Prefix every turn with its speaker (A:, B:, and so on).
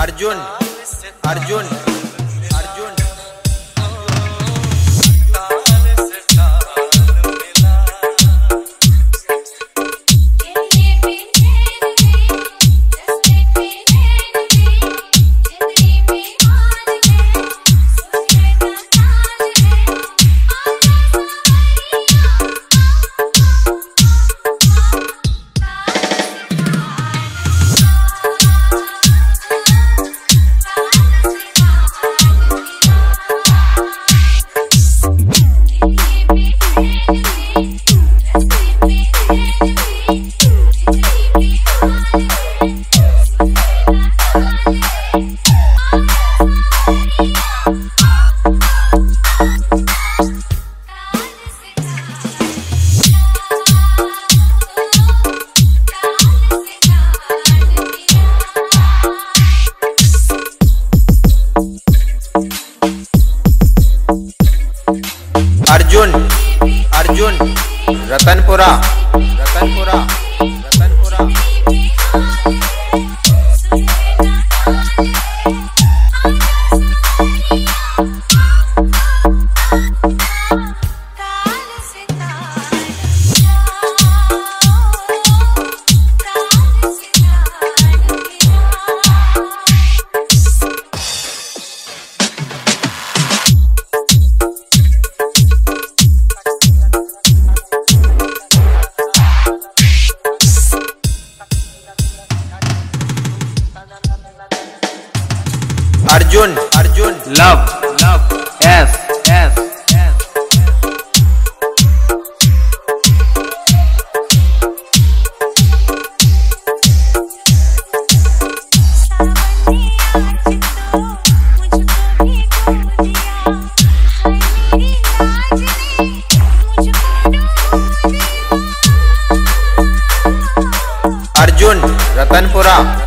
A: Arjun Arjun. Ratanpura Ratanpura. Arjun Arjun.
B: Love love S S
A: Arjun Ratanpura